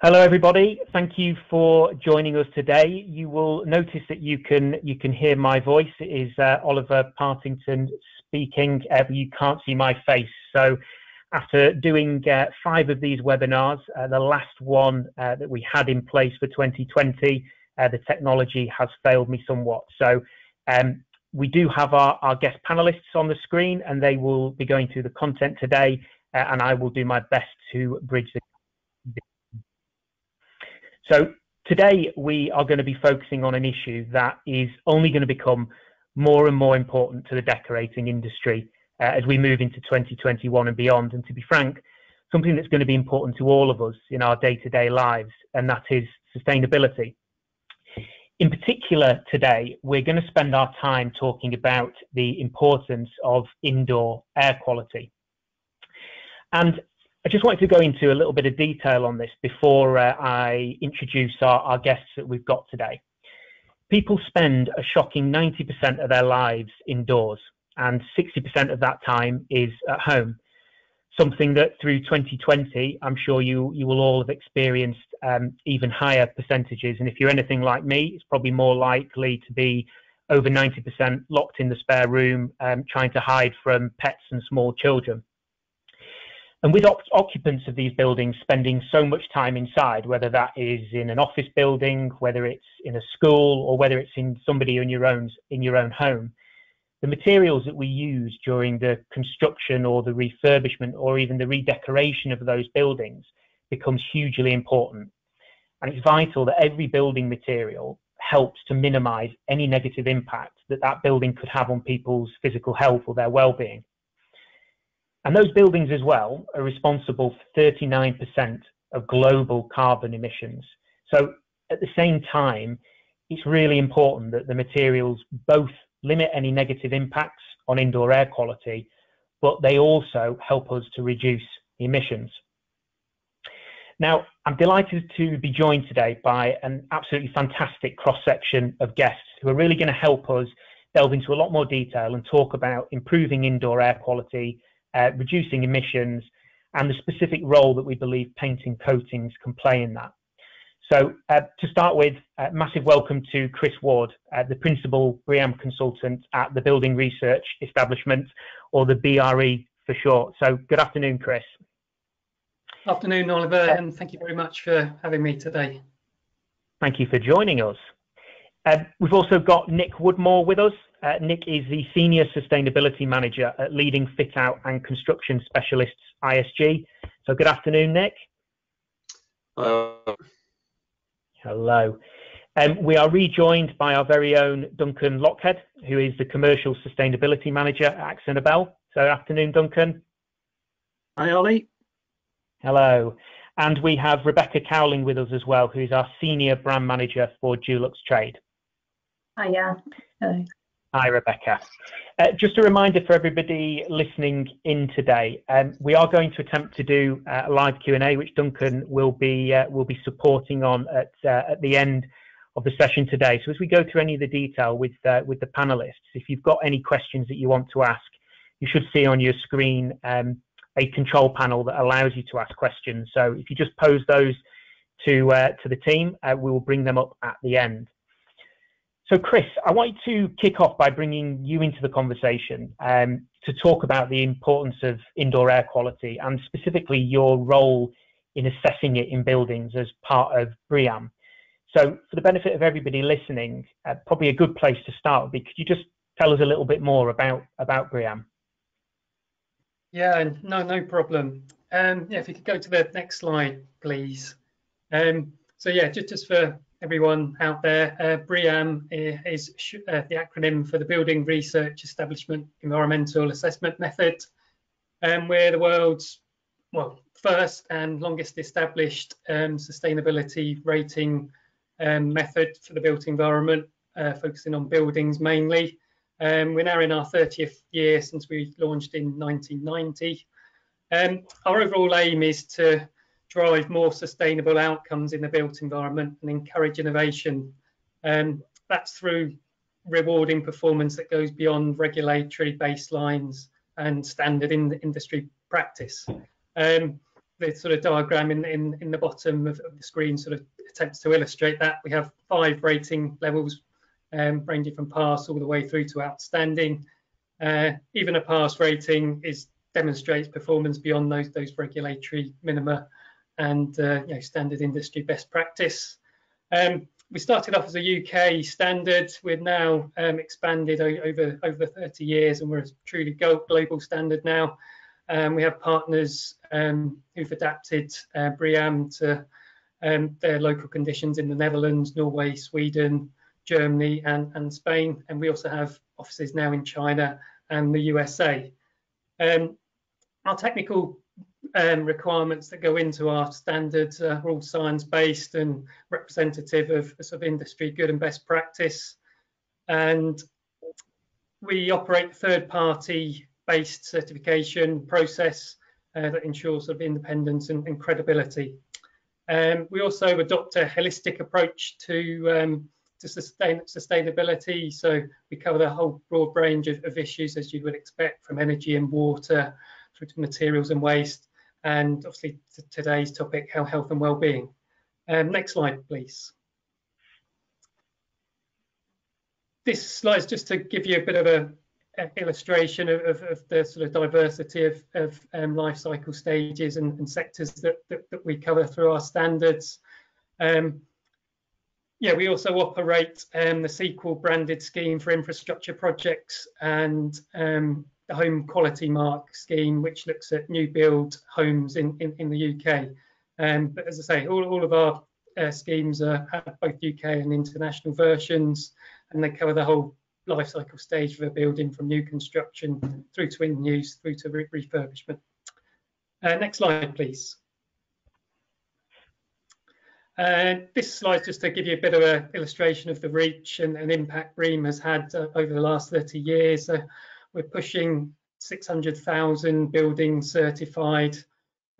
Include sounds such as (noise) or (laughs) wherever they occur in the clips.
Hello, everybody. Thank you for joining us today. You will notice that you can you can hear my voice. It is uh, Oliver Partington speaking, uh, but you can't see my face. So, after doing uh, five of these webinars, uh, the last one uh, that we had in place for 2020, uh, the technology has failed me somewhat. So, um, we do have our, our guest panelists on the screen, and they will be going through the content today, and I will do my best to bridge the so today we are going to be focusing on an issue that is only going to become more and more important to the decorating industry uh, as we move into 2021 and beyond. And to be frank, something that's going to be important to all of us in our day-to-day lives, and that is sustainability. In particular, today, we're going to spend our time talking about the importance of indoor air quality. And I just wanted to go into a little bit of detail on this before uh, I introduce our, our guests that we've got today. People spend a shocking 90% of their lives indoors, and 60% of that time is at home. Something that through 2020, I'm sure you you will all have experienced um, even higher percentages. And if you're anything like me, it's probably more likely to be over 90% locked in the spare room, um, trying to hide from pets and small children. And with occupants of these buildings spending so much time inside, whether that is in an office building, whether it's in a school, or whether it's in somebody in your own in your own home, the materials that we use during the construction or the refurbishment or even the redecoration of those buildings becomes hugely important. And it's vital that every building material helps to minimize any negative impact that that building could have on people's physical health or their well-being. And those buildings as well are responsible for 39% of global carbon emissions. So at the same time, it's really important that the materials both limit any negative impacts on indoor air quality, but they also help us to reduce emissions. Now, I'm delighted to be joined today by an absolutely fantastic cross section of guests who are really going to help us delve into a lot more detail and talk about improving indoor air quality uh, reducing emissions, and the specific role that we believe painting coatings can play in that. So uh, to start with, uh, massive welcome to Chris Ward, uh, the Principal BREEAM Consultant at the Building Research Establishment, or the BRE for short. So good afternoon, Chris. Afternoon, Oliver, uh, and thank you very much for having me today. Thank you for joining us. Uh, we've also got Nick Woodmore with us. Uh, Nick is the Senior Sustainability Manager at Leading Fit Out and Construction Specialists ISG. So good afternoon, Nick. Hello. Hello. Um, we are rejoined by our very own Duncan Lochhead, who is the Commercial Sustainability Manager at AkzoNobel. So afternoon, Duncan. Hi, Ollie. Hello. And we have Rebecca Cowling with us as well, who is our Senior Brand Manager for Dulux Trade. Hiya. Hello. Hi, Rebecca. Uh, just a reminder for everybody listening in today, um, we are going to attempt to do uh, a live Q&A, which Duncan will be uh, will be supporting on at uh, at the end of the session today. So as we go through any of the detail with uh, with the panelists, if you've got any questions that you want to ask, you should see on your screen um, a control panel that allows you to ask questions. So if you just pose those to uh, to the team, we will bring them up at the end. So, Chris, I want to kick off by bringing you into the conversation um, to talk about the importance of indoor air quality and specifically your role in assessing it in buildings as part of BREEAM. So, for the benefit of everybody listening, uh, probably a good place to start would be could you just tell us a little bit more about about BREEAM? Yeah, no, no problem. Um, yeah, if you could go to the next slide, please. Um, so yeah, just just for everyone out there. Uh, BREEAM is uh, the acronym for the Building Research Establishment Environmental Assessment Method. Um, we're the world's well first and longest established um, sustainability rating um, method for the built environment, uh, focusing on buildings mainly. Um, we're now in our 30th year since we launched in 1990. Um, our overall aim is to drive more sustainable outcomes in the built environment and encourage innovation. Um, that's through rewarding performance that goes beyond regulatory baselines and standard in industry practice. Um, the sort of diagram in, in, in the bottom of, of, the screen sort of attempts to illustrate that. We have five rating levels um, ranging from pass all the way through to outstanding. Uh, even a pass rating is demonstrates performance beyond those those regulatory minima and uh, you know, standard industry best practice. Um, we started off as a UK standard. We've now um, expanded over over 30 years, and we're a truly global standard now. Um, we have partners um, who've adapted uh, BREEAM to um, their local conditions in the Netherlands, Norway, Sweden, Germany, and, and Spain. And we also have offices now in China and the USA. Um, our technical um, requirements that go into our standards uh, are all science-based and representative of sort of industry good and best practice. And we operate third-party based certification process uh, that ensures sort of independence and, and credibility. Um, we also adopt a holistic approach to um, to sustain sustainability. So we cover the whole broad range of, of issues as you would expect, from energy and water through to materials and waste, and obviously today's topic, health and well-being. Um, next slide, please. This slide is just to give you a bit of a, a illustration of, of, of, the sort of diversity of, of um, life cycle stages and, and sectors that, that, that, we cover through our standards. Um, yeah, we also operate um, the CEEQUAL branded scheme for infrastructure projects and um, the Home Quality Mark scheme, which looks at new build homes in, in, in the UK. Um, but as I say, all, all of our uh, schemes are, have both UK and international versions, and they cover the whole life cycle stage of a building from new construction through to in use through to re refurbishment. Uh, next slide, please. Uh, this slide just to give you a bit of an illustration of the reach and, and impact BREEAM has had uh, over the last 30 years. We're pushing 600,000 buildings certified.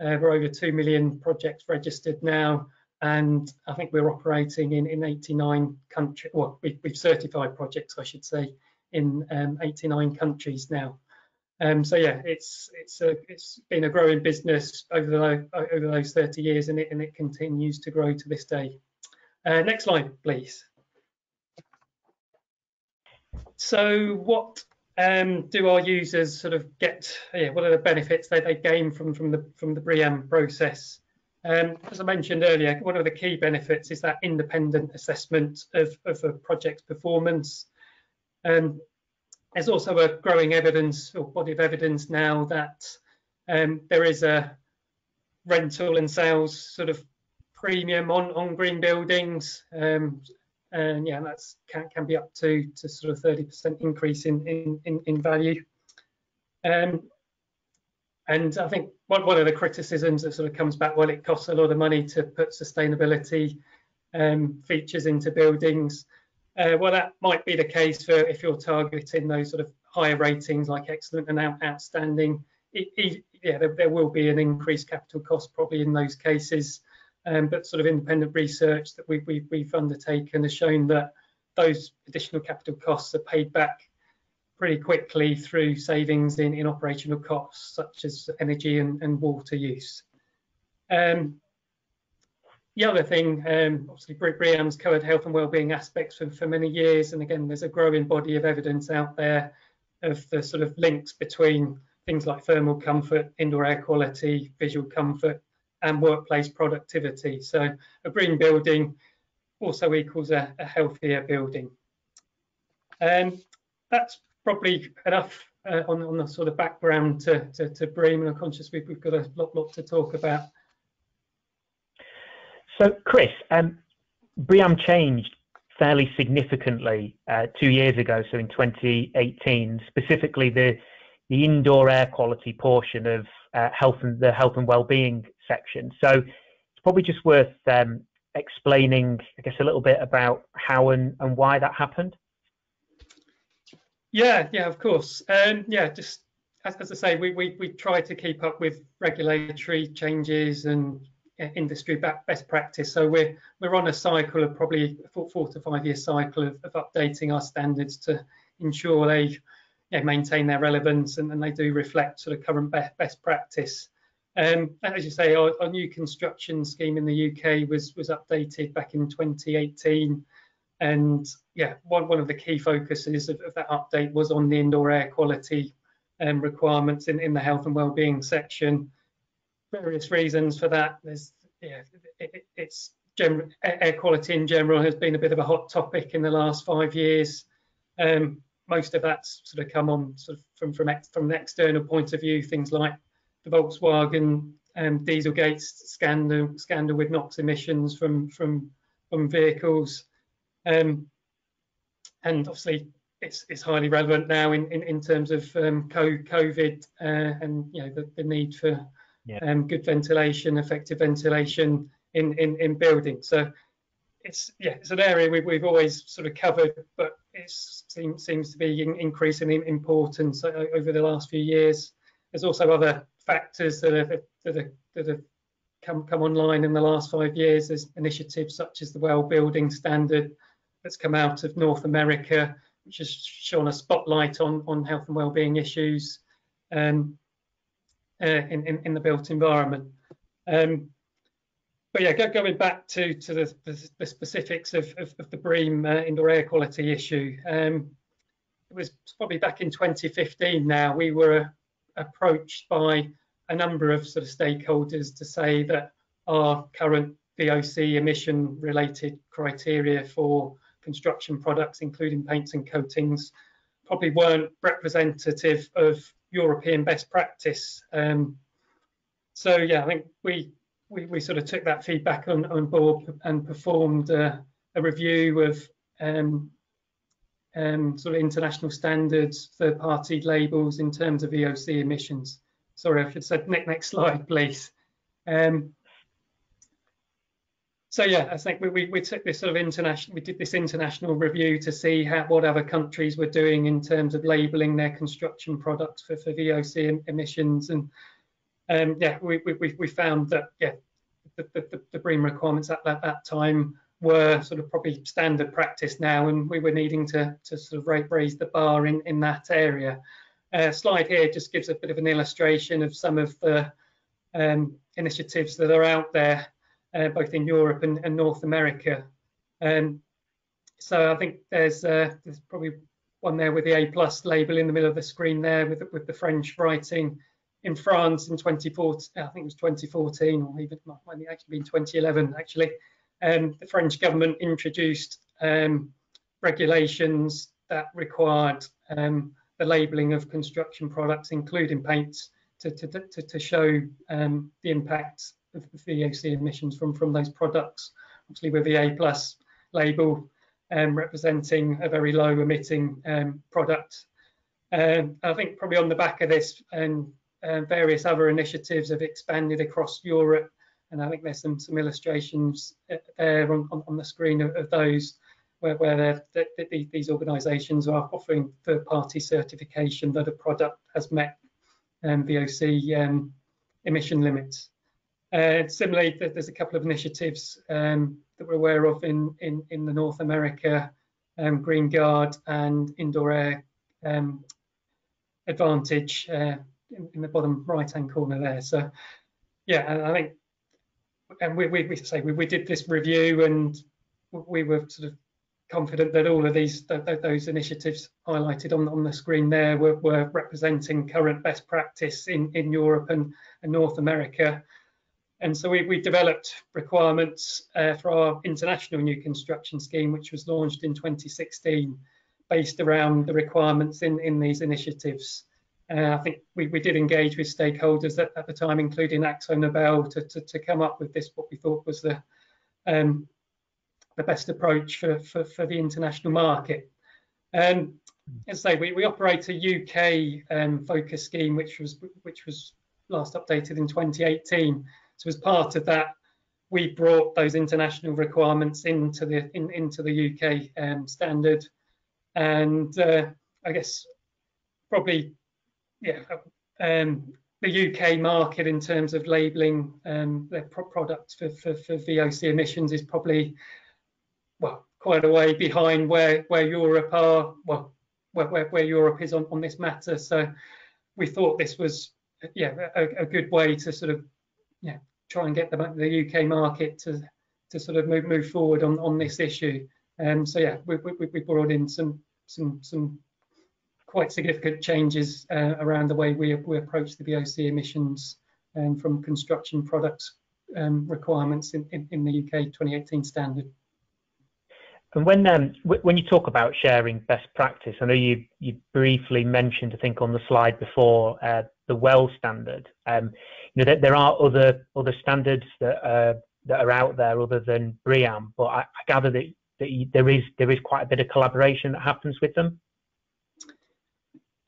Uh, we're over 2 million projects registered now. And I think we're operating in, in 89 countries. Well, we, have certified projects, I should say, in um, 89 countries now. Um, so yeah, it's it's a, it's been a growing business over the over those 30 years, and it and it continues to grow to this day. Uh, next slide, please. So what um, do our users sort of get? Yeah, what are the benefits that they gain from from the from the BREEAM process? Um, as I mentioned earlier, one of the key benefits is that independent assessment of, of a project's performance. Um, there's also a growing evidence or body of evidence now that um, there is a rental and sales sort of premium on, on green buildings. Um, and yeah, that's can, can be up to, to sort of 30% increase in, in, in, in value. Um, and I think one, one of the criticisms that sort of comes back, well, it costs a lot of money to put sustainability um, features into buildings. Uh, well, that might be the case for if you're targeting those sort of higher ratings like excellent and out, outstanding. It, it, yeah, there, there, will be an increased capital cost probably in those cases. Um, but sort of independent research that we, we, we've undertaken has shown that those additional capital costs are paid back pretty quickly through savings in, in operational costs such as energy and, and water use. Um, the other thing, um, obviously, BREEAM's covered health and wellbeing aspects for, for many years, and again, there's a growing body of evidence out there of the sort of links between things like thermal comfort, indoor air quality, visual comfort, and workplace productivity. So a green building also equals a, a healthier building. And um, that's probably enough uh, on, on, the sort of background to, to, to BREEAM, and I'm conscious we've, we've got a lot, lot to talk about. So, Chris, um, BREEAM changed fairly significantly uh, two years ago, so in 2018, specifically the the indoor air quality portion of uh, health and the health and well-being section. So it's probably just worth um, explaining, I guess, a little bit about how and, and why that happened. Yeah, yeah, of course. Um, yeah, just as, as I say, we, we we try to keep up with regulatory changes and industry best practice. So we're we're on a cycle of probably four, four to five year cycle of, of, updating our standards to ensure they know, maintain their relevance and, and, they do reflect sort of current best, best practice. Um, as you say, our, our, new construction scheme in the UK was was updated back in 2018, and yeah, one one of the key focuses of, of that update was on the indoor air quality um, requirements in, in the health and well-being section. Various reasons for that. There's yeah, it, it's general, air quality in general has been a bit of a hot topic in the last five years. Um, most of that's sort of come on sort of from from, ex, from an external point of view, things like the Volkswagen um, Dieselgate scandal, scandal with NOx emissions from from from vehicles, um, and obviously it's it's highly relevant now in in, in terms of um, COVID uh, and you know the, the need for yeah. um, good ventilation, effective ventilation in in, in buildings. So it's yeah it's an area we, we've always sort of covered, but it seems seems to be in, increasing in importance over the last few years. There's also other factors that have that that have come come online in the last five years. There's initiatives such as the Well Building Standard that's come out of North America, which has shone a spotlight on on health and well-being issues um, uh, in, in, in the built environment. Um, but yeah, go, going back to to the, the, the specifics of, of, of, the BREEAM uh, indoor air quality issue, um, it was probably back in 2015. Now we were approached by a number of sort of stakeholders to say that our current VOC emission related criteria for construction products, including paints and coatings, probably weren't representative of European best practice. Um, so yeah, I think we, we, we sort of took that feedback on, on board and performed uh, a review of um, um, sort of international standards, third-party labels in terms of VOC emissions. Sorry, I should said next, next slide, please. Um, so yeah, I think we, we, we, took this sort of international, we did this international review to see how, what other countries were doing in terms of labelling their construction products for, for VOC emissions. And um, yeah, we, we, we found that yeah, the, the, the BREEAM requirements at that, that time were sort of probably standard practice now, and we were needing to, to sort of raise the bar in, in that area. Uh, slide here just gives a bit of an illustration of some of the um, initiatives that are out there, uh, both in Europe and, and North America. Um, so I think there's, uh, there's probably one there with the A plus label in the middle of the screen there with, with the French writing in France in 2014, I think it was 2014 or even might actually been 2011 actually um, the French government introduced um, regulations that required um, the labelling of construction products, including paints, to, to, to, to show um, the impact of VOC emissions from, from those products. Obviously, with the A plus label um, representing a very low emitting um, product. I think probably on the back of this and uh, various other initiatives have expanded across Europe and I think there's some some illustrations uh, there on, on, on the screen of, of those where, where these organisations are offering third-party certification that a product has met um, VOC um, emission limits. Uh, similarly, there's a couple of initiatives um, that we're aware of in, in, in the North America, um, Green Guard and Indoor Air um, Advantage uh, in, in, the bottom right-hand corner there. So, yeah, I think and we, we, we say we, we did this review and we were sort of confident that all of these th th those initiatives highlighted on, on the screen there were, were representing current best practice in, in Europe and, and North America. And so we, we developed requirements uh, for our international new construction scheme, which was launched in 2016, based around the requirements in, in these initiatives. Uh, I think we, we did engage with stakeholders at, at the time, including AkzoNobel, to, to, to, come up with this, what we thought was the, um, the best approach for, for, for, the international market. Um, as I say, we, we operate a UK um, focus scheme, which was, which was last updated in 2018. So as part of that, we brought those international requirements into the in, into the UK um, standard, and uh, I guess probably yeah, um, the UK market in terms of labelling um, their pro products for, for, for, VOC emissions is probably well quite a way behind where where Europe are well where, where, where Europe is on, on this matter. So we thought this was yeah, a, a, good way to sort of yeah try and get the, the UK market to to sort of move move forward on on this issue. Um, so yeah, we, we, we brought in some some some quite significant changes uh, around the way we, we approach the VOC emissions um, from construction products um, requirements in, in, in, the UK 2018 standard. And when um, when you talk about sharing best practice, I know you you briefly mentioned, I think, on the slide before uh, the WELL standard. Um, you know, there, there, are other other standards that uh, that are out there other than BREEAM, but I, I gather that, that you, there is there is quite a bit of collaboration that happens with them.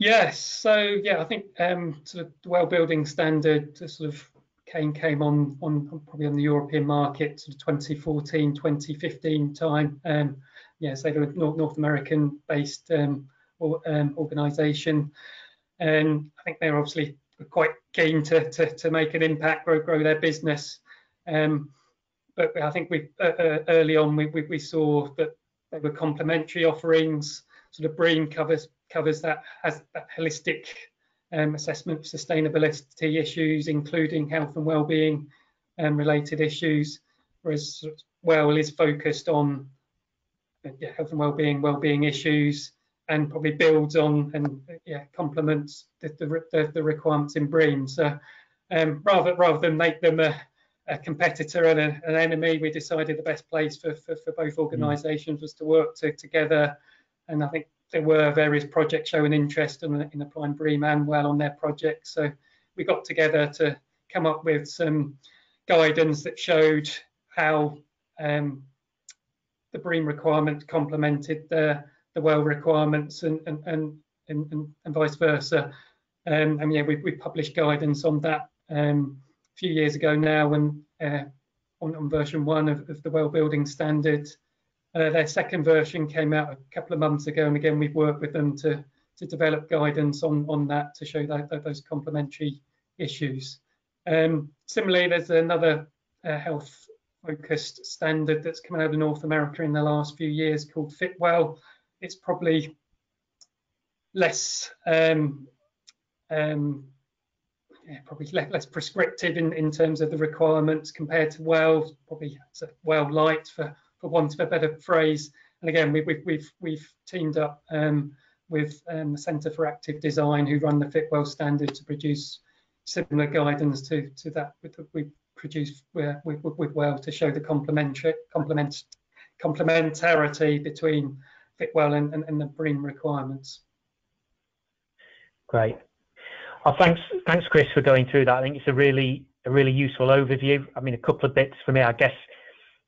Yes, so yeah, I think um, sort of the WELL building standard sort of came came on on probably on the European market sort of 2014, 2015 time. Um, yeah, so they're a North, North American based um, or, um, organisation, and I think they're obviously quite keen to, to, to make an impact, grow grow their business. Um, but I think we uh, uh, early on we, we, we saw that they were complementary offerings. Sort of BREEAM covers covers that has that holistic um, assessment of sustainability issues, including health and well-being um, related issues, whereas WELL is focused on yeah, health and well-being, well-being issues, and probably builds on and yeah, complements the, the, the requirements in BREEAM. So um, rather rather than make them a, a competitor and a, an enemy, we decided the best place for, for, for both mm. organisations was to work to, together. And I think there were various projects showing interest in, in applying BREEAM and well on their projects. So we got together to come up with some guidance that showed how um, the BREEAM requirement complemented the, the well requirements and, and, and, and, and vice versa. Um, and yeah, we, we published guidance on that um, a few years ago now when uh, on, on, version one of, of the well building standard. Uh, their second version came out a couple of months ago, and again, we've worked with them to, to develop guidance on, on that to show that, that those complementary issues. Um, similarly, there's another uh, health focused standard that's come out of North America in the last few years called Fitwel. It's probably less um, um, yeah, probably less, prescriptive in, in terms of the requirements compared to WELL, probably WELL light for for want of a better phrase. And again, we, have we've, we've teamed up um, with um, the Centre for Active Design, who run the Fitwel standard to produce similar guidance to, to that we produce with, with, with WELL to show the complementary complement, complementarity between Fitwel and, and, and the BREEAM requirements. Great. Well, thanks, thanks, Chris, for going through that. I think it's a really, a really useful overview. I mean, a couple of bits for me, I guess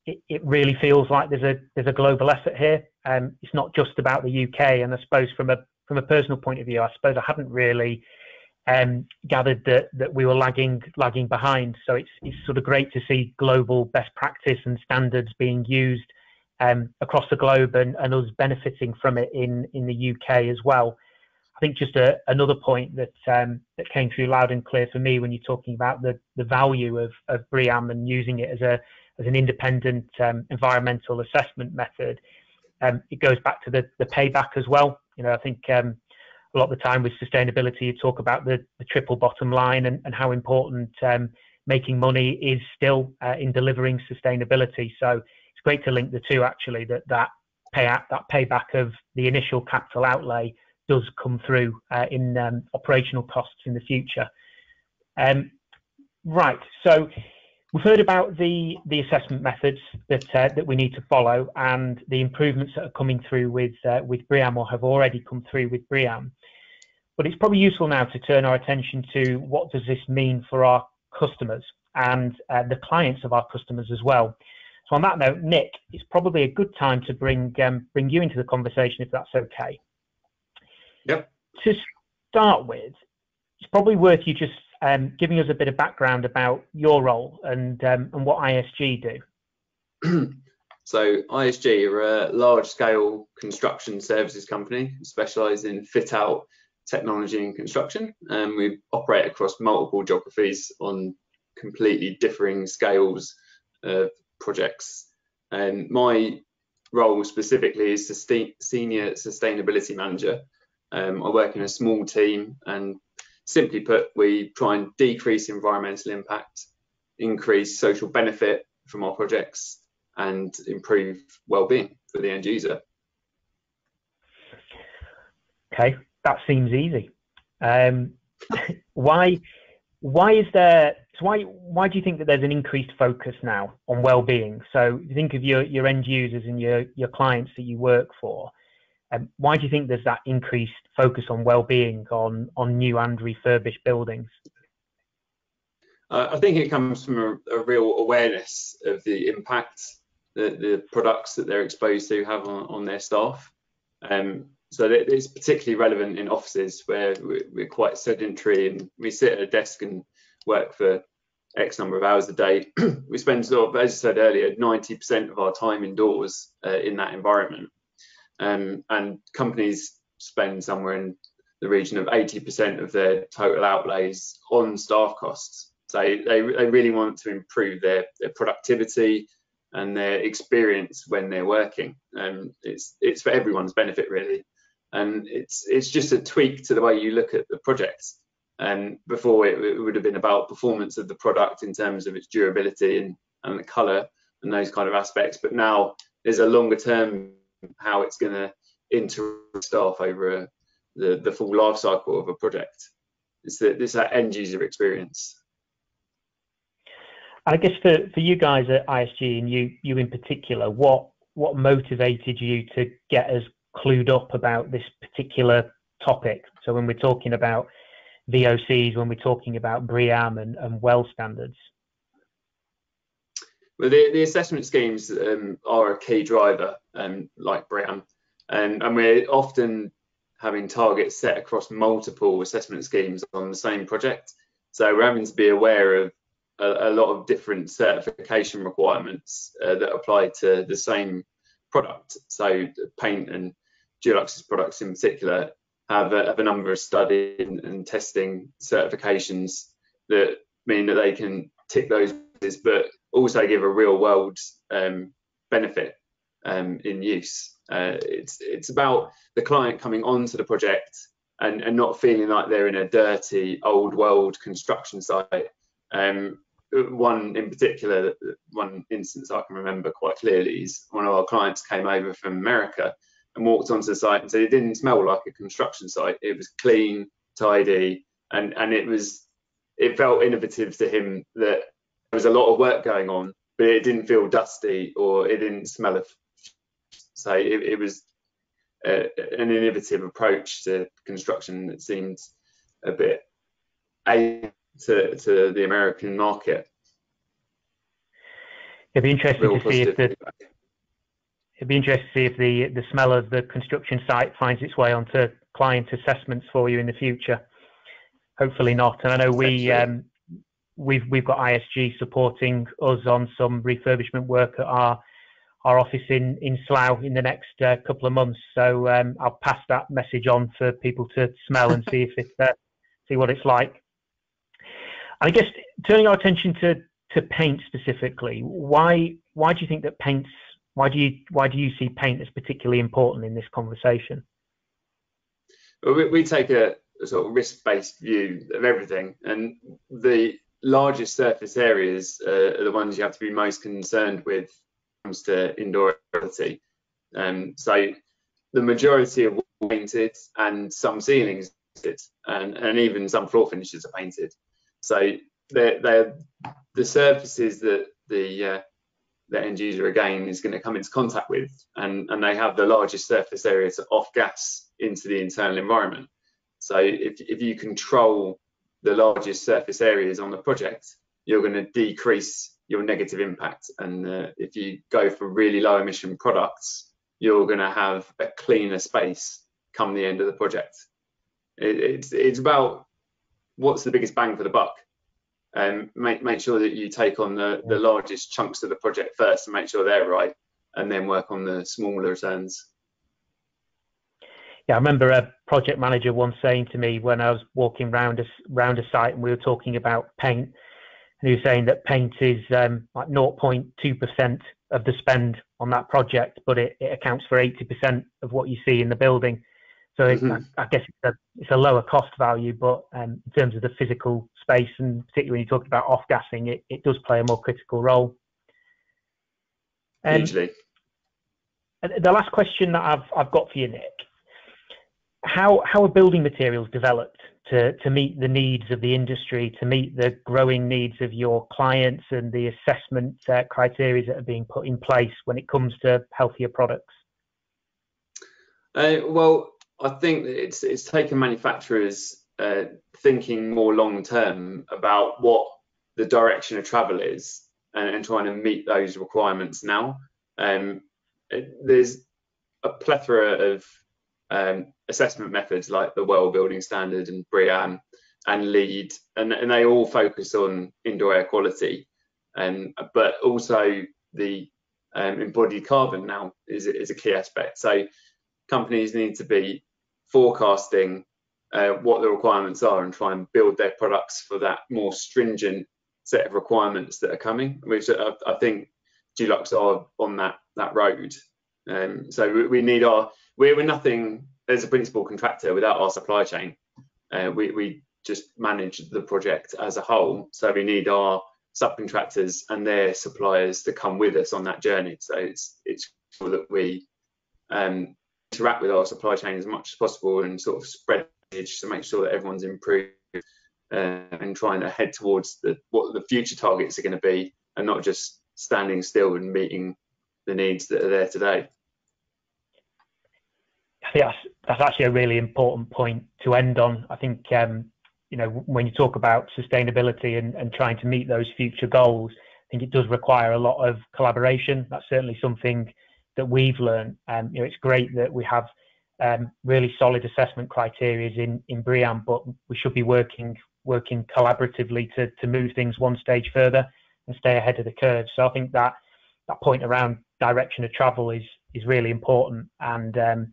it, it really feels like there's a there's a global effort here. Um, it's not just about the UK, and I suppose from a from a personal point of view, I suppose I hadn't really um, gathered that that we were lagging lagging behind. So it's it's sort of great to see global best practice and standards being used um, across the globe and, and us benefiting from it in in the UK as well. I think just a, another point that um, that came through loud and clear for me when you're talking about the the value of of BREEAM and using it as a as an independent um, environmental assessment method. Um, it goes back to the, the payback as well. You know, I think um, a lot of the time with sustainability, you talk about the, the triple bottom line and, and how important um, making money is still uh, in delivering sustainability. So it's great to link the two actually. That that pay that payback of the initial capital outlay does come through uh, in um, operational costs in the future. Um, right. So We've heard about the, the assessment methods that uh, that we need to follow and the improvements that are coming through with uh, with BREEAM or have already come through with BREEAM. But it's probably useful now to turn our attention to what does this mean for our customers and uh, the clients of our customers as well. So on that note, Nick, it's probably a good time to bring um, bring you into the conversation if that's okay. Yep. To start with, it's probably worth you just um, giving us a bit of background about your role and um, and what ISG do. (clears throat) so ISG are a large-scale construction services company, specialised in fit-out technology and construction, and we operate across multiple geographies on completely differing scales of projects. And my role specifically is senior sustainability manager. Um, I work in a small team and simply put, we try and decrease environmental impact, increase social benefit from our projects, and improve well-being for the end user. Okay, that seems easy. Um, (laughs) why why is there so why why do you think that there's an increased focus now on well-being so you think of your your end users and your your clients that you work for um, why do you think there's that increased focus on well-being on on new and refurbished buildings uh, i think it comes from a, a, real awareness of the impact that the products that they're exposed to have on, on their staff um, so it's particularly relevant in offices where we're quite sedentary and we sit at a desk and work for X number of hours a day. (clears throat) we spend sort of, as I said earlier, 90% of our time indoors uh, in that environment. Um, and companies spend somewhere in the region of 80% of their total outlays on staff costs. So they, they really want to improve their, their productivity and their experience when they're working. And it's, it's for everyone's benefit, really and it's it's just a tweak to the way you look at the projects. And before it, it, would have been about performance of the product in terms of its durability and, and the color and those kind of aspects. But now there's a longer term how it's going to interact staff over uh, the the full life cycle of a project. It's that this that end user experience. I guess for, for you guys at ISG and you you in particular, what what motivated you to get us clued up about this particular topic. So when we're talking about VOCs, when we're talking about BREEAM and, and WELL standards? Well, the, the assessment schemes um, are a key driver, um, like BREEAM, and, and we're often having targets set across multiple assessment schemes on the same project. So we're having to be aware of a, a lot of different certification requirements uh, that apply to the same product. So paint and Dulux's products in particular have a, have a number of study and, and, testing certifications that mean that they can tick those boxes, but also give a real world um, benefit um, in use. Uh, it's it's about the client coming onto the project and, and not feeling like they're in a dirty old world construction site. Um, one in particular, one instance I can remember quite clearly is one of our clients came over from America and walked onto the site and said it didn't smell like a construction site. It was clean, tidy, and and it was it felt innovative to him that was a lot of work going on, but it didn't feel dusty or it didn't smell of. So it, it was uh, an innovative approach to construction that seemed a bit a to to the American market. It'd be interesting Real to see if the feedback it'd be interesting to see if the the smell of the construction site finds its way onto client assessments for you in the future. Hopefully not. And I know we um, we've we've got ISG supporting us on some refurbishment work at our our office in in Slough in the next uh, couple of months. So um, I'll pass that message on for people to smell and see if it uh, see what it's like. And I guess turning our attention to to paint specifically, why why do you think that paint's why do you why do you see paint as particularly important in this conversation? Well, we, we take a, a sort of risk-based view of everything, and the largest surface areas uh, are the ones you have to be most concerned with when it comes to indoor quality. Um, so the majority of painted and some ceilings and, and even some floor finishes are painted. So they're, they're the surfaces that the uh, the end user again is going to come into contact with and, and they have the largest surface area to off gas into the internal environment. So if, if you control the largest surface areas on the project, you're going to decrease your negative impact. And uh, if you go for really low emission products, you're going to have a cleaner space come the end of the project. It, it's, it's about what's the biggest bang for the buck and make make sure that you take on the the largest chunks of the project first and make sure they're right, and then work on the smaller returns. Yeah, I remember a project manager once saying to me when I was walking round a round a site and we were talking about paint, and he was saying that paint is um, like 0.2 percent of the spend on that project, but it, it accounts for 80 percent of what you see in the building. So mm-hmm. I, I, guess it's a, it's a lower cost value, but um, in terms of the physical space, and particularly when you talk about off gassing, it, it does play a more critical role. Um. The last question that I've I've got for you, Nick. How how are building materials developed to to meet the needs of the industry, to meet the growing needs of your clients, and the assessment uh, criteria that are being put in place when it comes to healthier products? Uh, well, I think it's it's taken manufacturers uh, thinking more long term about what the direction of travel is and, and trying to meet those requirements now. Um, it, there's a plethora of um, assessment methods like the Well Building Standard and BREEAM and LEED, and, and they all focus on indoor air quality, and but also the um, embodied carbon now is, is a key aspect. So companies need to be forecasting uh, what the requirements are and try and build their products for that more stringent set of requirements that are coming, which I, I think Dulux are on that that road. Um, so we, we, need our we're, we're nothing as a principal contractor without our supply chain. Uh, we, we just manage the project as a whole. So we need our subcontractors and their suppliers to come with us on that journey. So it's it's that we um, interact with our supply chain as much as possible and sort of spread to make sure that everyone's improved uh, and trying to head towards the, what the future targets are going to be and not just standing still and meeting the needs that are there today. I think that's, that's actually a really important point to end on. I think um, you know when you talk about sustainability and, and trying to meet those future goals, I think it does require a lot of collaboration. That's certainly something that we've learned. Um, you know, it's great that we have um, really solid assessment criteria in in BREEAM, but we should be working working collaboratively to to move things one stage further and stay ahead of the curve. So I think that that point around direction of travel is is really important, and um,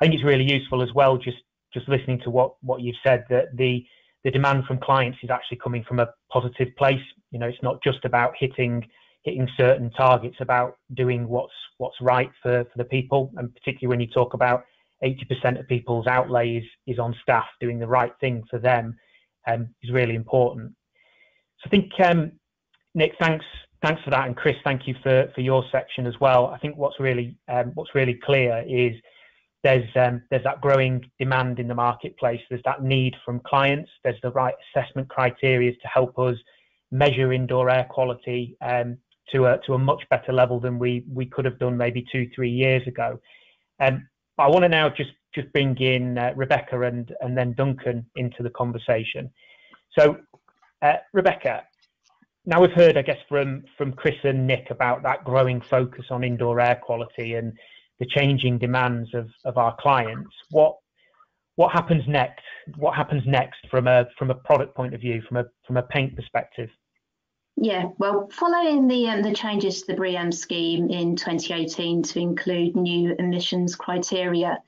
I think it's really useful as well. Just just listening to what what you've said that the the demand from clients is actually coming from a positive place. You know, it's not just about hitting hitting certain targets, about doing what's what's right for, for the people, and particularly when you talk about 80% of people's outlay is, is on staff doing the right thing for them um, is really important. So I think um, Nick, thanks thanks for that, and Chris, thank you for, for your section as well. I think what's really um, what's really clear is there's um, there's that growing demand in the marketplace. There's that need from clients. There's the right assessment criteria to help us measure indoor air quality um, to a to a much better level than we we could have done maybe two three years ago. Um, I want to now just just bring in uh, Rebecca and and then Duncan into the conversation. So, uh, Rebecca, now we've heard, I guess, from from Chris and Nick about that growing focus on indoor air quality and the changing demands of of our clients. What what happens next? What happens next from a from a product point of view, from a from a paint perspective? Yeah, well, following the um, the changes to the BREEAM scheme in 2018 to include new emissions criteria,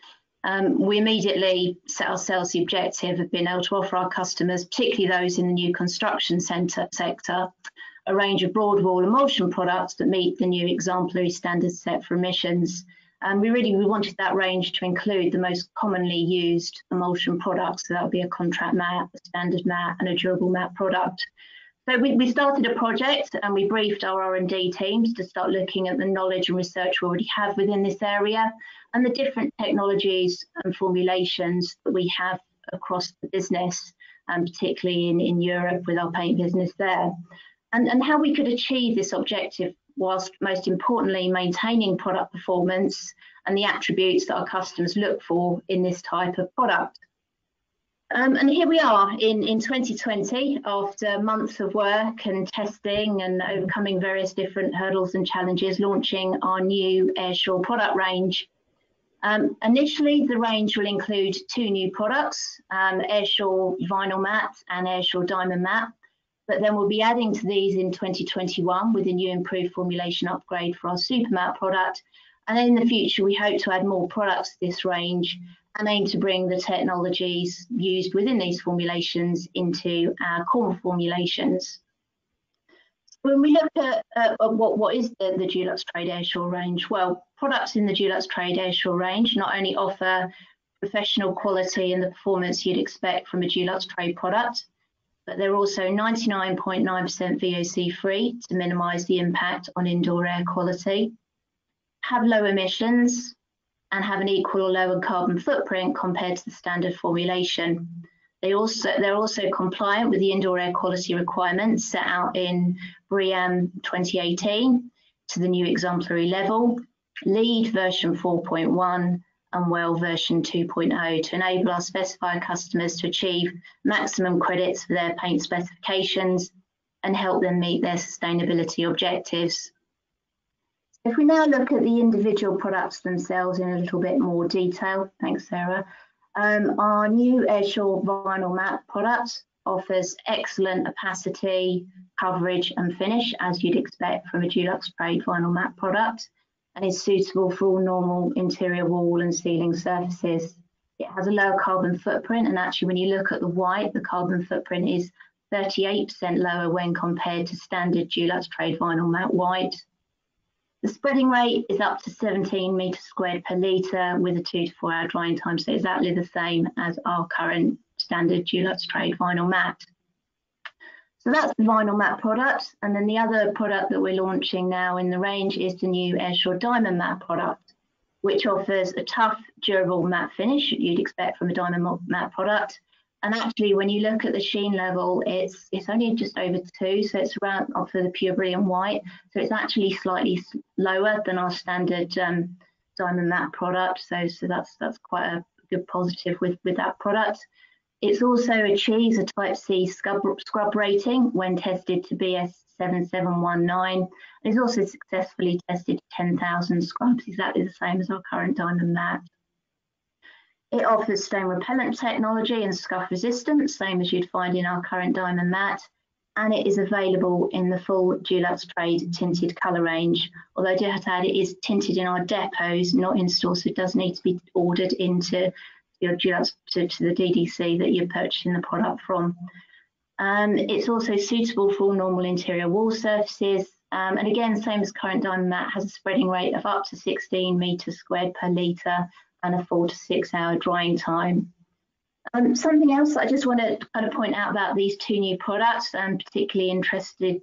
um, we immediately set ourselves the objective of being able to offer our customers, particularly those in the new construction centre sector, a range of broad wall emulsion products that meet the new exemplary standards set for emissions. And we really we wanted that range to include the most commonly used emulsion products. So that would be a contract mat, a standard mat, and a durable mat product. So we, we started a project and we briefed our R&D teams to start looking at the knowledge and research we already have within this area and the different technologies and formulations that we have across the business, and particularly in, in Europe with our paint business there. And, and how we could achieve this objective whilst most importantly maintaining product performance and the attributes that our customers look for in this type of product. Um, and here we are in, in 2020, after months of work and testing and overcoming various different hurdles and challenges, launching our new Airsure product range. Um, initially, the range will include two new products, um, Airsure Vinyl Matt and Airsure Diamond Matt, But then we'll be adding to these in 2021 with a new improved formulation upgrade for our Super Matte product. And then in the future, we hope to add more products to this range and aim to bring the technologies used within these formulations into our core formulations. When we look at, uh, what, what is the, the Dulux Trade Airsure range, well, products in the Dulux Trade Airsure range not only offer professional quality and the performance you'd expect from a Dulux trade product, but they're also 99.9% VOC free to minimise the impact on indoor air quality, have low emissions, and have an equal or lower carbon footprint compared to the standard formulation. They also, they're also compliant with the indoor air quality requirements set out in BREEAM 2018 to the new exemplary level, LEED version 4.1 and WELL version 2.0 to enable our specified customers to achieve maximum credits for their paint specifications and help them meet their sustainability objectives. If we now look at the individual products themselves in a little bit more detail, thanks Sarah, um, our new Airsure vinyl mat product offers excellent opacity, coverage and finish as you'd expect from a Dulux sprayed vinyl mat product and is suitable for all normal interior wall and ceiling surfaces. It has a lower carbon footprint and actually when you look at the white, the carbon footprint is 38% lower when compared to standard Dulux trade vinyl mat white. The spreading rate is up to 17 metres squared per litre with a two to four hour drying time, so exactly the same as our current standard Dulux trade vinyl mat. So that's the vinyl mat product. And then the other product that we're launching now in the range is the new Airsure Diamond Matt product, which offers a tough, durable matte finish you'd expect from a diamond mat product, and actually, when you look at the sheen level, it's it's only just over two, so it's around for the pure brilliant white. So it's actually slightly lower than our standard um, diamond matte product. So so that's that's quite a good positive with with that product. It's also achieves a Type C scrub, scrub rating when tested to BS 7719. It's also successfully tested 10,000 scrubs, exactly the same as our current diamond matte. It offers stain repellent technology and scuff resistance, same as you'd find in our current diamond matte, and it is available in the full Dulux Trade tinted colour range. Although I do have to add, it is tinted in our depots, not in store, so it does need to be ordered into your Dulux to, to the DDC that you're purchasing the product from. Um, it's also suitable for normal interior wall surfaces. Um, and again, same as current diamond matte, has a spreading rate of up to 16 metres squared per litre and a four to six hour drying time. Um, something else I just want to kind of point out about these two new products, and particularly interested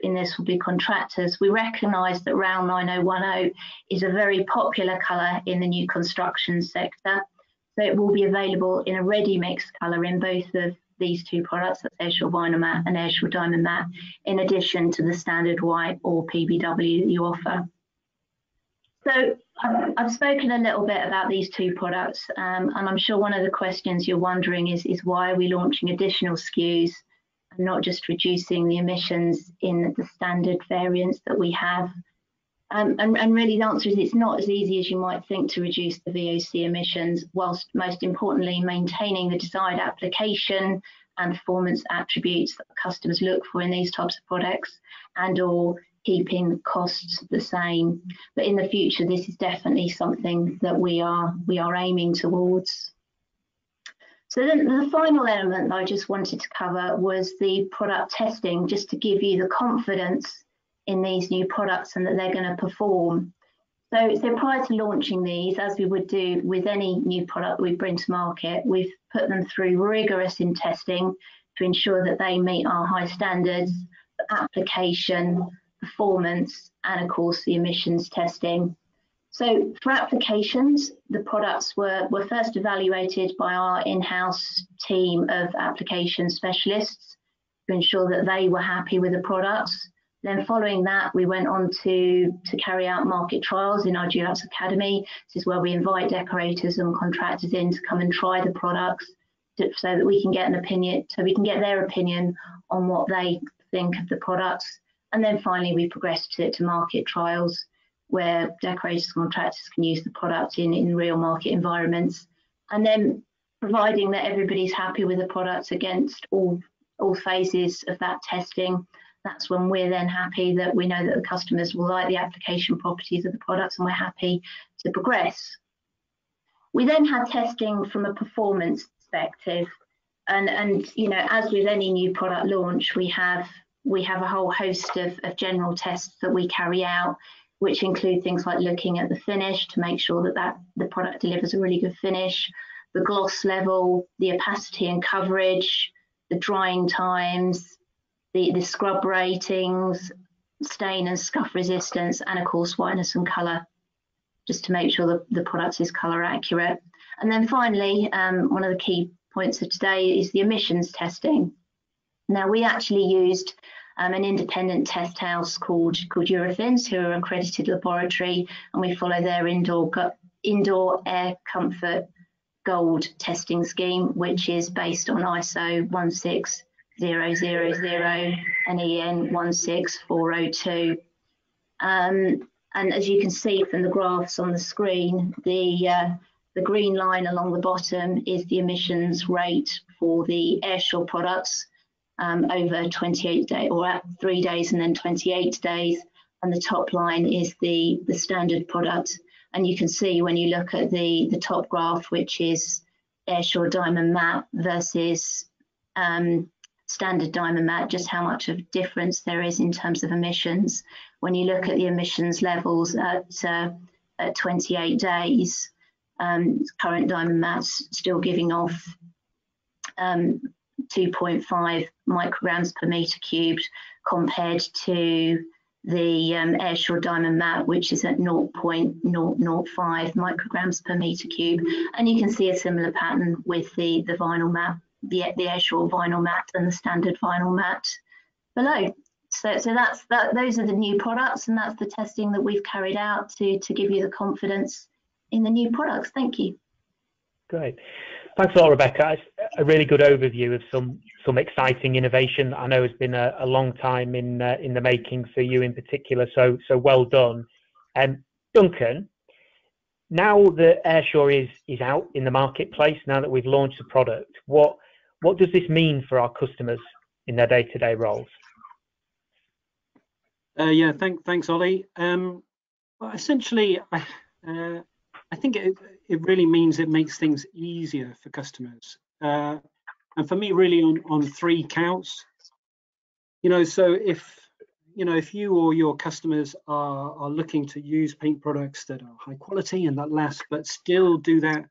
in this will be contractors. We recognise that RAL 9010 is a very popular colour in the new construction sector. So it will be available in a ready mix colour in both of these two products, that's Airsure Vinyl and Airsure Diamond Matt, in addition to the standard white or PBW you offer. So I've spoken a little bit about these two products, um, and I'm sure one of the questions you're wondering is, is why are we launching additional SKUs and not just reducing the emissions in the standard variants that we have? Um, and, and, really the answer is it's not as easy as you might think to reduce the VOC emissions, whilst most importantly maintaining the desired application and performance attributes that customers look for in these types of products and or keeping costs the same. But in the future, this is definitely something that we are we are aiming towards. So then the final element that I just wanted to cover was the product testing, just to give you the confidence in these new products and that they're going to perform. So, so prior to launching these, as we would do with any new product we bring to market, we've put them through rigorous in testing to ensure that they meet our high standards, application, performance, and of course the emissions testing. So for applications, the products were, were first evaluated by our in-house team of application specialists to ensure that they were happy with the products. Then following that, we went on to, to carry out market trials in our Dulux Academy. This is where we invite decorators and contractors in to come and try the products to, so that we can get an opinion, so we can get their opinion on what they think of the products. And then finally, we progressed to, to market trials where decorators and contractors can use the product in, in real market environments. And then providing that everybody's happy with the product against all, all phases of that testing, that's when we're then happy that we know that the customers will like the application properties of the products and we're happy to progress. We then had testing from a performance perspective. And, and you know, as with any new product launch, we have we have a whole host of, of general tests that we carry out, which include things like looking at the finish to make sure that, that the product delivers a really good finish, the gloss level, the opacity and coverage, the drying times, the, the scrub ratings, stain and scuff resistance, and of course whiteness and colour, just to make sure that the product is colour accurate. And then finally, um, one of the key points of today is the emissions testing. Now we actually used um, an independent test house called called Eurofins, who are an accredited laboratory, and we follow their indoor indoor air comfort gold testing scheme, which is based on ISO 16000 and EN 16402. Um, and as you can see from the graphs on the screen, the uh, the green line along the bottom is the emissions rate for the Airsure products um, over 28 days or at three days and then 28 days. And the top line is the, the standard product. And you can see when you look at the, the top graph, which is Airsure Diamond Matt versus um, standard Diamond Matt, just how much of difference there is in terms of emissions. When you look at the emissions levels at, uh, at 28 days, um, current Diamond Matt's still giving off um, 2.5 micrograms per meter cubed compared to the um, Diamond Matt, which is at 0.005 micrograms per meter cube. And you can see a similar pattern with the, the vinyl mat, the, the vinyl matte and the standard vinyl mat below. So, so that's that. Those are the new products, and that's the testing that we've carried out to to give you the confidence in the new products. Thank you. Great. Thanks a lot, Rebecca. It's a really good overview of some some exciting innovation. That I know it's been a, a long time in uh, in the making for you in particular. So so well done. Um, Duncan, now that Airsure is is out in the marketplace, now that we've launched the product, what what does this mean for our customers in their day to day roles? Uh, yeah, thank, thanks, Ollie. Um, well, essentially, I, uh, I think it, it really means it makes things easier for customers. Uh, and for me, really on, on three counts. You know, so if you know if you or your customers are, are looking to use paint products that are high quality and that last, but still do that,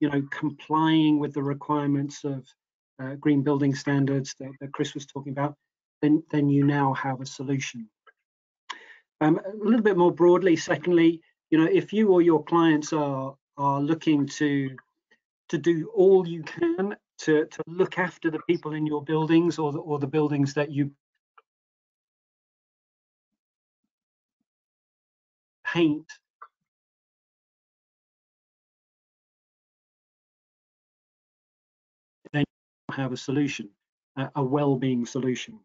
you know, complying with the requirements of uh, green building standards that, that Chris was talking about, then then you now have a solution. Um, a little bit more broadly, secondly, you know, if you or your clients are are looking to to do all you can to to look after the people in your buildings or the, or the buildings that you paint. Then you have a solution a well-being solution.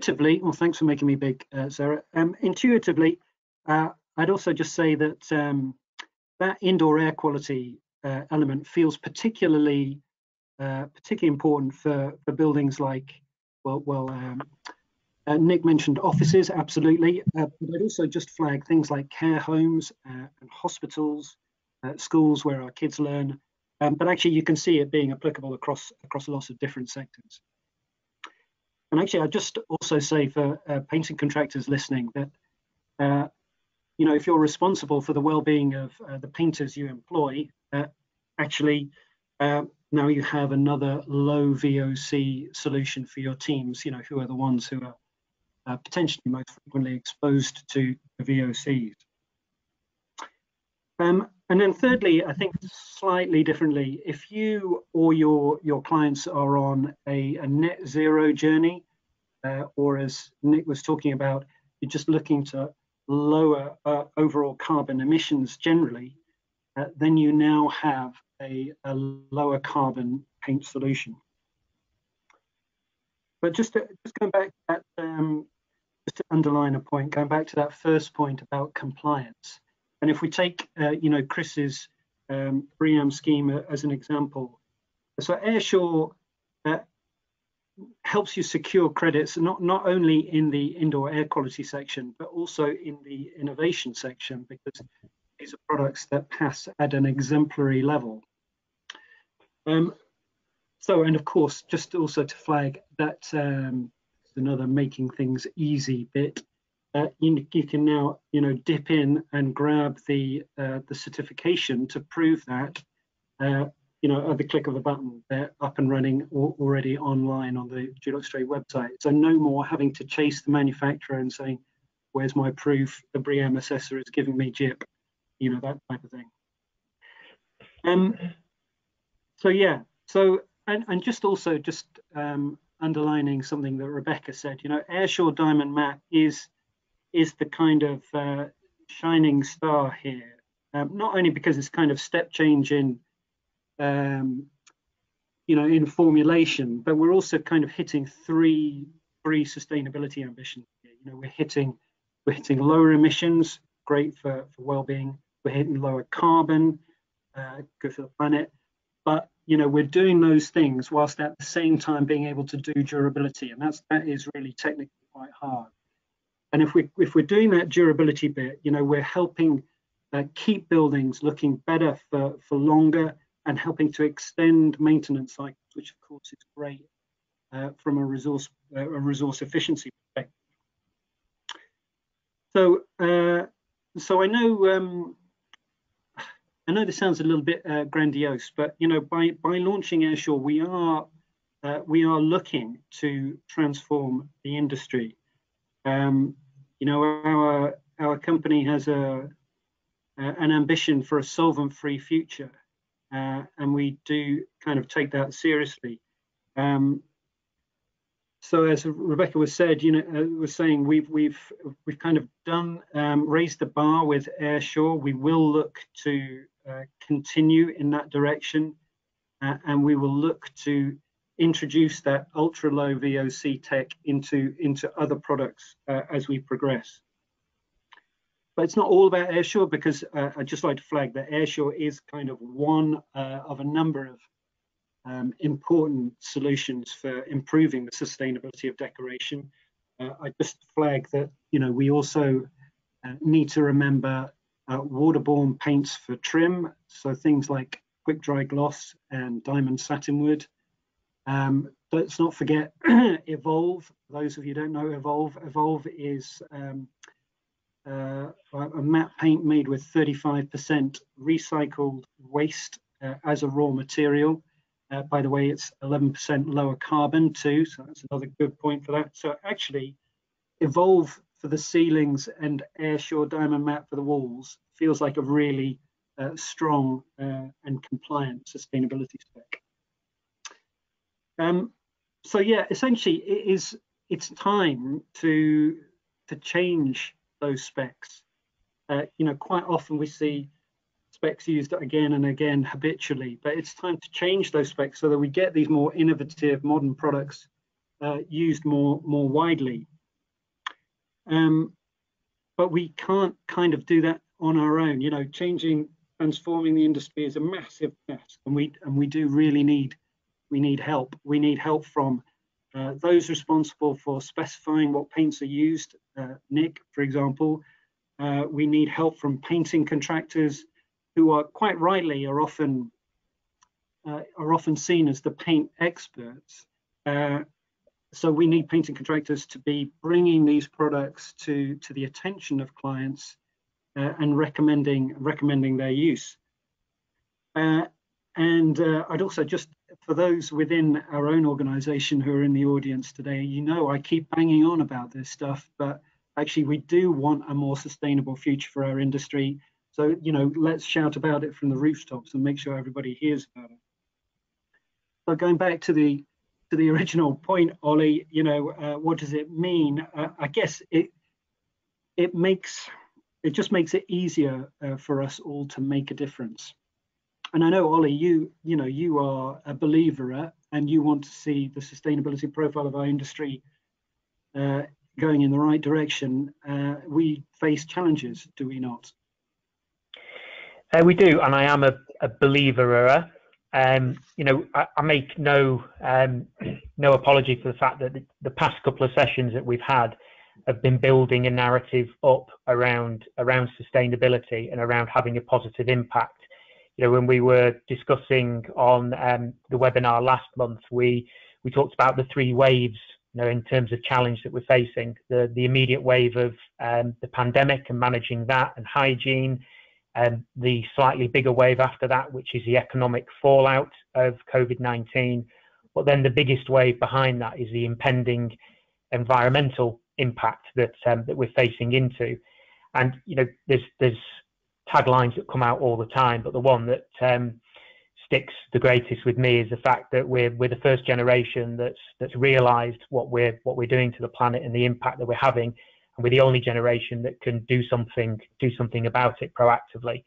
Intuitively well thanks for making me big uh, sarah. Um, intuitively uh, I'd also just say that um, that indoor air quality uh, element feels particularly uh, particularly important for, for buildings like well well um, uh, Nick mentioned offices absolutely. Uh, but I'd also just flag things like care homes uh, and hospitals schools where our kids learn. Um, but actually you can see it being applicable across across lots of different sectors. And actually I'd just also say for painting contractors listening that you know, if you're responsible for the well-being of uh, the painters you employ, uh, actually uh, now you have another low VOC solution for your teams. You know, who are the ones who are uh, potentially most frequently exposed to the VOCs. Um, and then thirdly, I think slightly differently, if you or your your clients are on a, a net zero journey, uh, or as Nick was talking about, you're just looking to lower uh, overall carbon emissions generally, uh, then you now have a, a, lower carbon paint solution. But just to, just going back to that, um, just to underline a point, going back to that first point about compliance, and if we take, uh, you know, Chris's um, BREEAM scheme as an example, so Airsure uh, helps you secure credits not not only in the indoor air quality section but also in the innovation section because these are products that pass at an exemplary level. Um, so and of course just also to flag that um, another making things easy bit uh, you, you, can now you know dip in and grab the uh, the certification to prove that uh, you know at the click of a button they're up and running already online on the Dulux Trade website. So no more having to chase the manufacturer and saying, "Where's my proof? The BREEAM assessor is giving me JIP," you know that type of thing. Um. So yeah. So and and just also just um, underlining something that Rebecca said. You know, Airsure Diamond Matt is is the kind of uh, shining star here. Um, not only because it's kind of step change in, um, you know, in formulation, but we're also kind of hitting three three sustainability ambitions. Here. You know, we're hitting we're hitting lower emissions, great for, for well-being. We're hitting lower carbon, uh, good for the planet. But you know, we're doing those things whilst at the same time being able to do durability, and that's that is really technically quite hard. And if we if we're doing that durability bit, you know, we're helping uh, keep buildings looking better for for longer and helping to extend maintenance cycles, which of course is great uh, from a resource uh, a resource efficiency perspective. So uh, so I know um, I know this sounds a little bit uh, grandiose, but you know by by launching Airsure, we are uh, we are looking to transform the industry um, you know, our our company has a, an ambition for a solvent-free future, uh, and we do kind of take that seriously. Um, so as Rebecca was said, you know, uh, was saying we've we've we've kind of done um, raised the bar with Airsure. We will look to uh, continue in that direction, uh, and we will look to introduce that ultra low VOC tech into, into other products uh, as we progress. But it's not all about Airsure because uh, I'd just like to flag that Airsure is kind of one uh, of a number of um, important solutions for improving the sustainability of decoration. Uh, I just flag that, you know, we also uh, need to remember uh, waterborne paints for trim. So things like quick dry gloss and diamond satinwood um, let's not forget (clears throat) Evolve. Those of you don't know Evolve, Evolve is um, uh, a matte paint made with 35% recycled waste uh, as a raw material. Uh, by the way, it's 11% lower carbon too, so that's another good point for that. So actually, Evolve for the ceilings and Airsure Diamond Matt for the walls feels like a really uh, strong uh, and compliant sustainability spec. Um, so yeah, essentially, it is it's time to to change those specs. Uh, you know, quite often we see specs used again and again habitually, but it's time to change those specs so that we get these more innovative, modern products uh, used more more widely. Um, but we can't kind of do that on our own. You know, changing, transforming the industry is a massive task, and we and we do really need we need help. We need help from uh, those responsible for specifying what paints are used, uh, Nick, for example. Uh, we need help from painting contractors who are quite rightly are often uh, are often seen as the paint experts. Uh, so we need painting contractors to be bringing these products to, to the attention of clients and recommending recommending their use. and I'd also just for those within our own organization who are in the audience today, you know I keep banging on about this stuff, but actually we do want a more sustainable future for our industry. So, you know, let's shout about it from the rooftops and make sure everybody hears about it. So going back to the to the original point, Ollie, you know, uh, what does it mean? Uh, I guess it it makes it just makes it easier uh, for us all to make a difference and I know Ollie, you you know you are a believer and you want to see the sustainability profile of our industry uh, going in the right direction. Uh, we face challenges, do we not? Uh, we do, and I am a, a believer. Um, you know, I, I make no um, (clears throat) no apology for the fact that the, the, past couple of sessions that we've had have been building a narrative up around around sustainability and around having a positive impact you know, when we were discussing on um, the webinar last month, we we talked about the three waves you know, in terms of challenge that we're facing, the, the immediate wave of um, the pandemic and managing that and hygiene, and the slightly bigger wave after that, which is the economic fallout of COVID-19. But then the biggest wave behind that is the impending environmental impact that um, that we're facing into. And you know, there's there's taglines that come out all the time, but the one that um, sticks the greatest with me is the fact that we're we're the first generation that's that's realised what we're what we're doing to the planet and the impact that we're having, and we're the only generation that can do something do something about it proactively.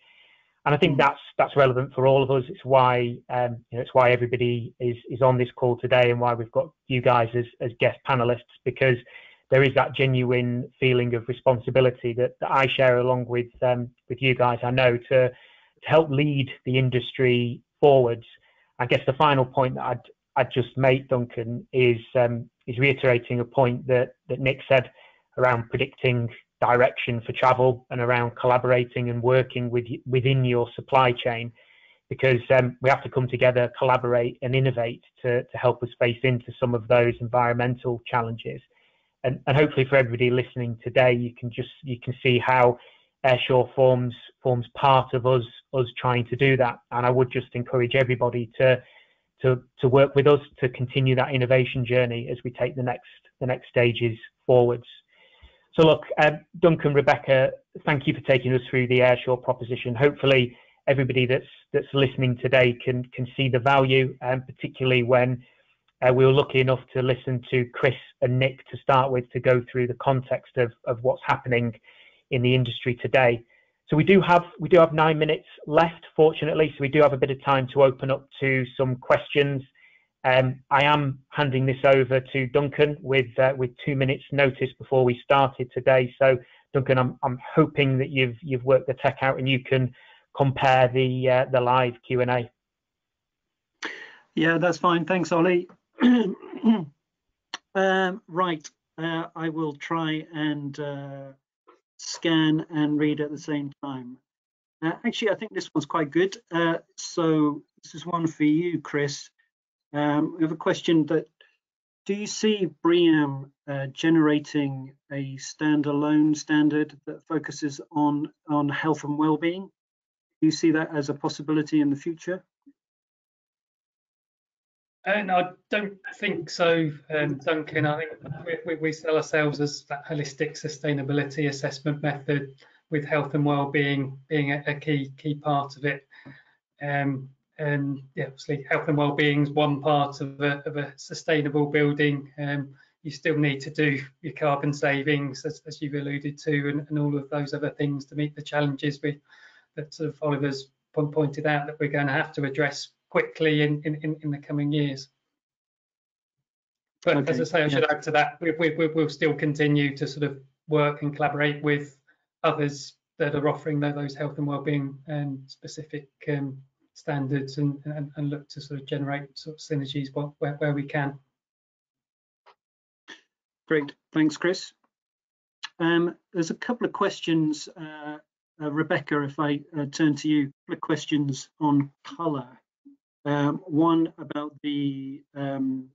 And I think that's that's relevant for all of us. It's why um, you know it's why everybody is is on this call today, and why we've got you guys as as guest panelists because there is that genuine feeling of responsibility that, that I share along with um, with you guys. I know to to help lead the industry forwards. I guess the final point that I'd, I'd just make, Duncan, is um, is reiterating a point that, that Nick said around predicting direction for travel and around collaborating and working with within your supply chain, because um, we have to come together, collaborate, and innovate to, to help us face into some of those environmental challenges. And, and hopefully, for everybody listening today, you can just you can see how Airsure forms forms part of us us trying to do that. And I would just encourage everybody to to to work with us to continue that innovation journey as we take the next the next stages forwards. So look, uh, Duncan, Rebecca, thank you for taking us through the Airsure proposition. Hopefully, everybody that's that's listening today can can see the value, and um, particularly when uh, we were lucky enough to listen to Chris and Nick to start with to go through the context of of what's happening in the industry today. So we do have we do have nine minutes left, fortunately. So we do have a bit of time to open up to some questions. Um, I am handing this over to Duncan with uh, with two minutes notice before we started today. So Duncan, I'm I'm hoping that you've you've worked the tech out and you can compare the uh, the live Q and A. Yeah, that's fine. Thanks, Ollie. (clears throat) um, right, uh, I will try and uh, scan and read at the same time. Uh, actually, I think this one's quite good. Uh, so this is one for you, Chris. Um, we have a question that, do you see BREEAM uh, generating a standalone standard that focuses on, on health and well-being? Do you see that as a possibility in the future? And I don't think so, um, Duncan. I think we, we, sell ourselves as that holistic sustainability assessment method, with health and well-being being a, a key key part of it. Um, and yeah, obviously, health and well-being is one part of a, of a sustainable building. Um, you still need to do your carbon savings, as, as you've alluded to, and, and, all of those other things to meet the challenges we, that sort of Oliver's pointed out that we're going to have to address quickly in, in, in the coming years. But okay. as I say, I should yeah. add to that, we, we, we'll still continue to sort of work and collaborate with others that are offering those health and wellbeing um, specific um, standards and, and, and, look to sort of generate sort of synergies where, where we can. Great, thanks, Chris. Um, there's a couple of questions, uh, uh, Rebecca, if I uh, turn to you, a couple of questions on colour. Um, one about the, um,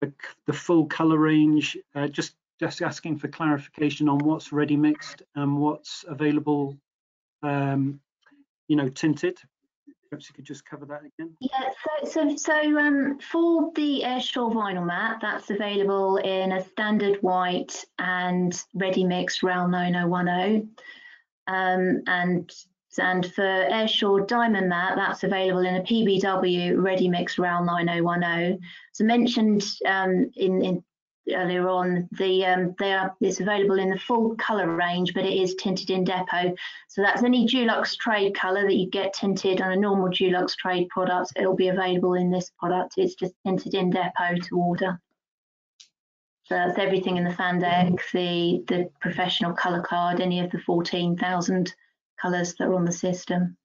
the, the full color range, uh, just just asking for clarification on what's ready mixed and what's available, um, you know, tinted. Perhaps you could just cover that again. Yeah, so so so um, for the Airsure vinyl mat, that's available in a standard white and ready mixed RAL 9010. Um, and and for Airsure Diamond Matt, that's available in a PBW Ready Mix RAL 9010. So mentioned um, in, in, earlier on, the um, they are it's available in the full colour range, but it is tinted in depot. So that's any Dulux trade colour that you get tinted on a normal Dulux trade product. It'll be available in this product. It's just tinted in depot to order. So that's everything in the fan deck, the the professional colour card, any of the 14,000 colours that are on the system.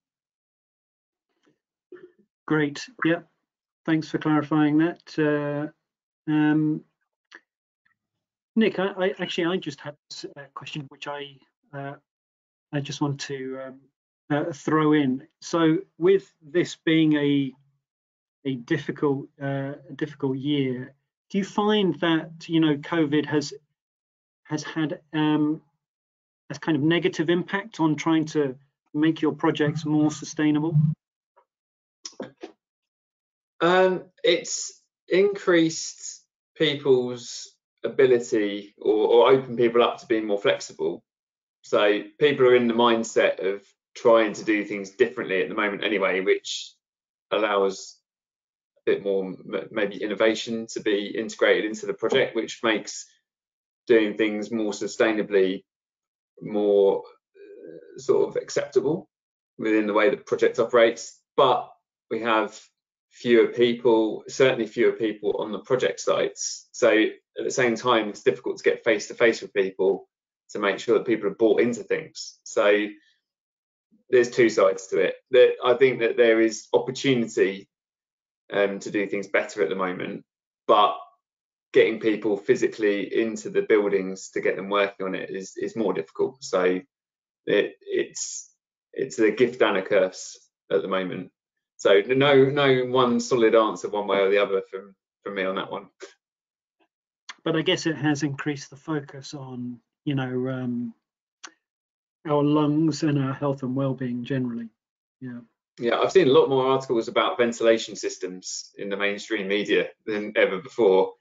Great. Yeah. Thanks for clarifying that. Uh, um, Nick, I, I, actually I just had a question which I uh, I just want to um, uh, throw in. So with this being a a difficult uh, difficult year, do you find that you know COVID has has had um, a kind of negative impact on trying to make your projects more sustainable? Um, it's increased people's ability or, or open people up to being more flexible. So people are in the mindset of trying to do things differently at the moment anyway, which allows a bit more maybe innovation to be integrated into the project, which makes doing things more sustainably more uh, sort of acceptable within the way the project operates. But we have fewer people, certainly fewer people on the project sites. So at the same time, it's difficult to get face to face with people to make sure that people are bought into things. So there's two sides to it. That I think that there is opportunity um, to do things better at the moment, but getting people physically into the buildings to get them working on it is is more difficult. So it, it's it's a gift and a curse at the moment. So no no one solid answer one way or the other from from me on that one. But I guess it has increased the focus on you know um, our lungs and our health and well-being generally. Yeah. Yeah, I've seen a lot more articles about ventilation systems in the mainstream media than ever before,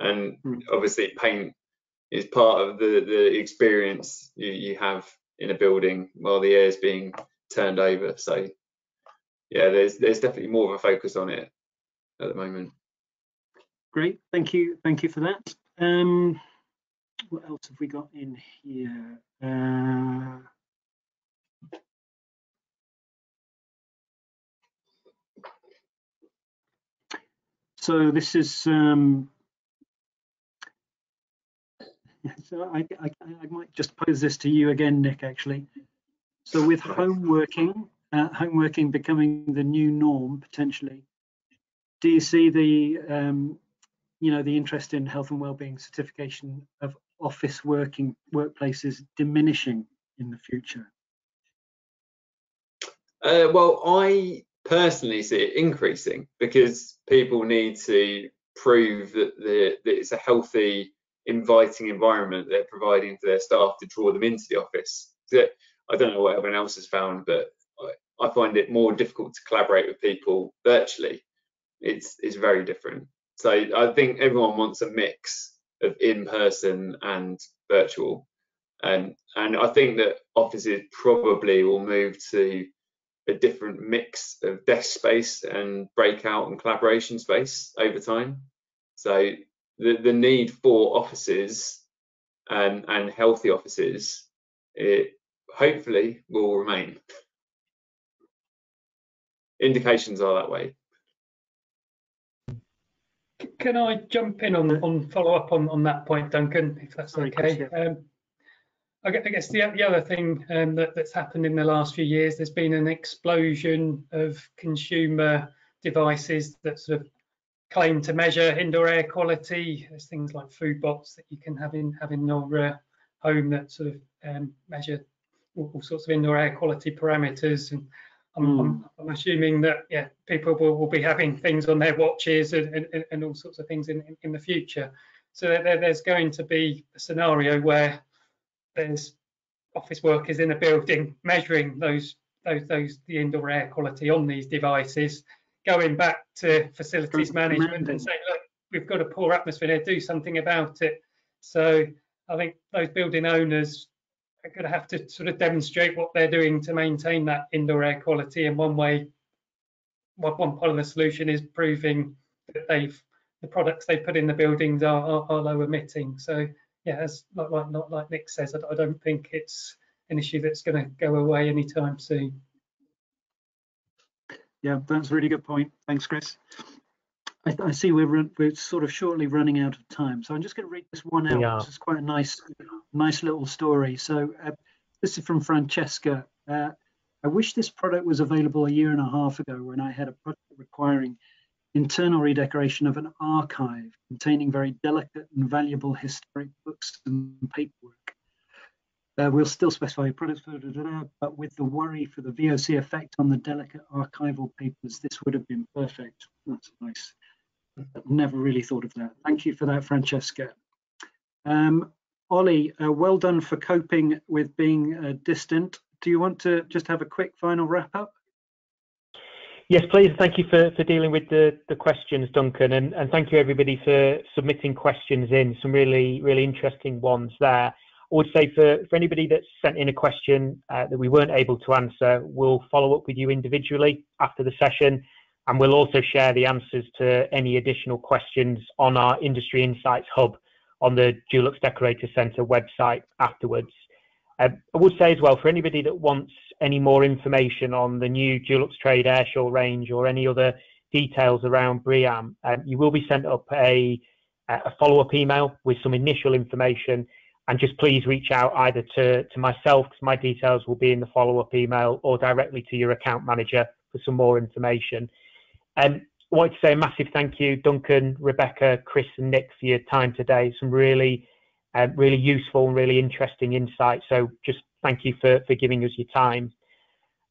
and mm. obviously paint is part of the the experience you, you have in a building while the air is being turned over. So yeah, there's there's definitely more of a focus on it at the moment. Great, thank you, thank you for that. Um, what else have we got in here? Uh, so this is um, so I, I, I, might just pose this to you again, Nick, actually. So with home working, uh, home working becoming the new norm potentially, do you see the, um, you know, the interest in health and well-being certification of office working workplaces diminishing in the future? Uh, well, I personally see it increasing because people need to prove that, the, that it's a healthy, inviting environment they're providing to their staff to draw them into the office. So I don't know what everyone else has found, but I, I find it more difficult to collaborate with people virtually. It's it's very different. So I think everyone wants a mix of in-person and virtual. And and I think that offices probably will move to a different mix of desk space and breakout and collaboration space over time. So the, the need for offices and, and healthy offices, it hopefully will remain. Indications are that way. Can I jump in on, on follow up on, on that point, Duncan, if that's okay? Um, I guess the, the other thing um, that, that's happened in the last few years, there's been an explosion of consumer devices that sort of claim to measure indoor air quality. There's things like Foobots that you can have in have in your uh, home that sort of um, measure all, all, sorts of indoor air quality parameters. And I'm, mm. I'm, I'm, assuming that yeah, people will, will be having things on their watches and, and, and all sorts of things in, in, in the future. So there, there's going to be a scenario where there's office workers in a building measuring those those those the indoor air quality on these devices, going back to facilities management and saying, look, we've got a poor atmosphere here, do something about it. So I think those building owners are going to have to sort of demonstrate what they're doing to maintain that indoor air quality. And one way, one part of the solution is proving that they've the products they put in the buildings are, are, are low emitting. So yeah, as like, like not like Nick says, I, I don't think it's an issue that's going to go away anytime soon. Yeah, that's a really good point. Thanks, Chris. I, I see we're run, we're sort of shortly running out of time, so I'm just going to read this one out. Yeah. This is quite a nice, nice little story. So uh, this is from Francesca. Uh, I wish this product was available a year and a half ago when I had a project requiring internal redecoration of an archive containing very delicate and valuable historic books and paperwork. Uh, we'll still specify products, but with the worry for the VOC effect on the delicate archival papers, this would have been perfect. That's nice. Never really thought of that. Thank you for that, Francesca. Um, Ollie, uh, well done for coping with being uh, distant. Do you want to just have a quick final wrap up? Yes, please. Thank you for, for dealing with the, the questions, Duncan, and, and thank you everybody for submitting questions in. Some really, really interesting ones there. I would say for, for anybody that's sent in a question uh, that we weren't able to answer, we'll follow up with you individually after the session, and we'll also share the answers to any additional questions on our Industry Insights Hub on the Dulux Decorator Centre website afterwards. Uh, I would say as well, for anybody that wants any more information on the new Dulux Trade Airsure range or any other details around BREEAM, um, you will be sent up a, a follow-up email with some initial information and just please reach out either to, to myself because my details will be in the follow-up email or directly to your account manager for some more information. Um, I wanted to say a massive thank you, Duncan, Rebecca, Chris, and Nick for your time today. Some really, uh, really useful and really interesting insights. So just thank you for, for giving us your time.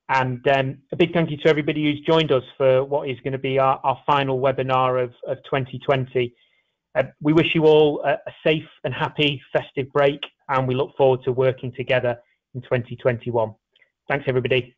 And um, a big thank you to everybody who's joined us for what is going to be our, our final webinar of, of 2020. Uh, we wish you all a, a safe and happy festive break, and we look forward to working together in 2021. Thanks, everybody.